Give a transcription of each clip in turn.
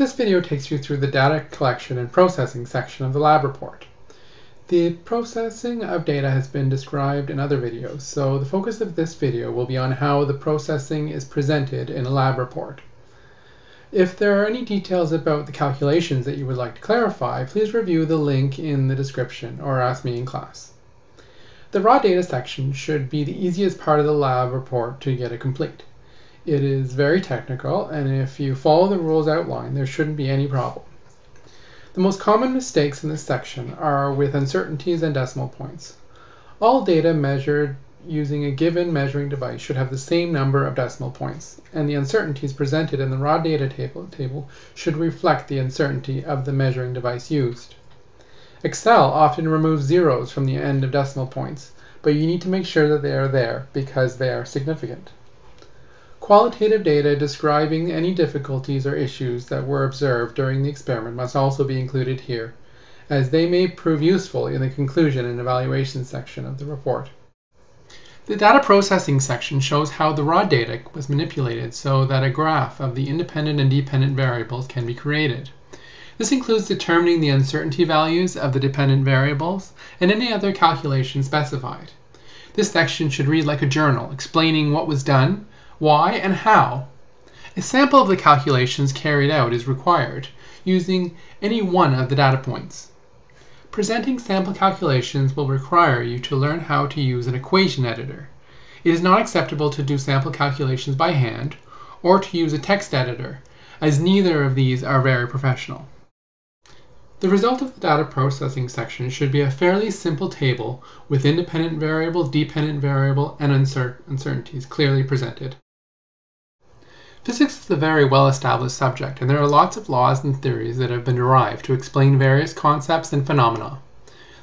This video takes you through the data collection and processing section of the lab report. The processing of data has been described in other videos, so the focus of this video will be on how the processing is presented in a lab report. If there are any details about the calculations that you would like to clarify, please review the link in the description or ask me in class. The raw data section should be the easiest part of the lab report to get it complete. It is very technical, and if you follow the rules outlined, there shouldn't be any problem. The most common mistakes in this section are with uncertainties and decimal points. All data measured using a given measuring device should have the same number of decimal points, and the uncertainties presented in the raw data table, table should reflect the uncertainty of the measuring device used. Excel often removes zeros from the end of decimal points, but you need to make sure that they are there because they are significant. Qualitative data describing any difficulties or issues that were observed during the experiment must also be included here, as they may prove useful in the conclusion and evaluation section of the report. The data processing section shows how the raw data was manipulated so that a graph of the independent and dependent variables can be created. This includes determining the uncertainty values of the dependent variables and any other calculation specified. This section should read like a journal, explaining what was done, why, and how. A sample of the calculations carried out is required, using any one of the data points. Presenting sample calculations will require you to learn how to use an equation editor. It is not acceptable to do sample calculations by hand or to use a text editor, as neither of these are very professional. The result of the data processing section should be a fairly simple table with independent variable, dependent variable, and uncertainties clearly presented. Physics is a very well established subject, and there are lots of laws and theories that have been derived to explain various concepts and phenomena.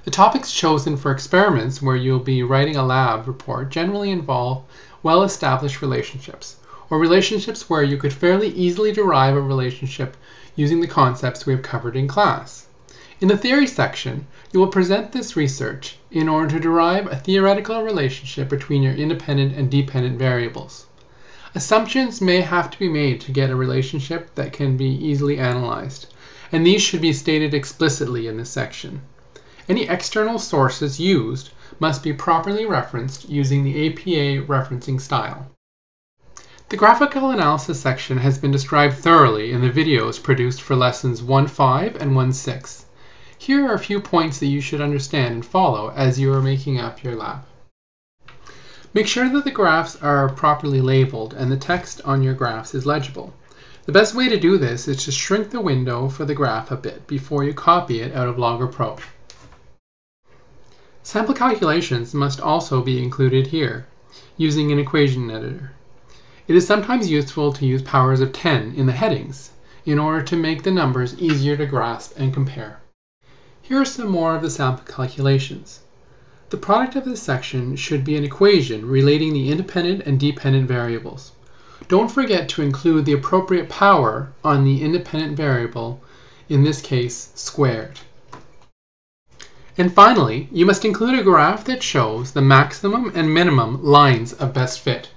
The topics chosen for experiments where you'll be writing a lab report generally involve well established relationships, or relationships where you could fairly easily derive a relationship using the concepts we have covered in class. In the theory section, you will present this research in order to derive a theoretical relationship between your independent and dependent variables. Assumptions may have to be made to get a relationship that can be easily analyzed, and these should be stated explicitly in this section. Any external sources used must be properly referenced using the APA referencing style. The graphical analysis section has been described thoroughly in the videos produced for lessons 1.5 and 1.6. Here are a few points that you should understand and follow as you are making up your lab. Make sure that the graphs are properly labeled and the text on your graphs is legible. The best way to do this is to shrink the window for the graph a bit before you copy it out of Logger Pro. Sample calculations must also be included here, using an equation editor. It is sometimes useful to use powers of 10 in the headings in order to make the numbers easier to grasp and compare. Here are some more of the sample calculations. The product of this section should be an equation relating the independent and dependent variables. Don't forget to include the appropriate power on the independent variable, in this case squared. And finally, you must include a graph that shows the maximum and minimum lines of best fit.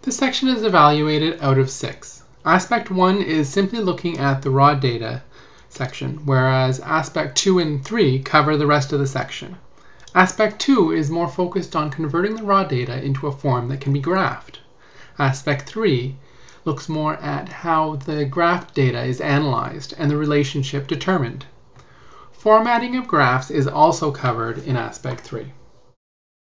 This section is evaluated out of six. Aspect 1 is simply looking at the raw data section, whereas aspect 2 and 3 cover the rest of the section. Aspect 2 is more focused on converting the raw data into a form that can be graphed. Aspect 3 looks more at how the graphed data is analyzed and the relationship determined. Formatting of graphs is also covered in Aspect 3.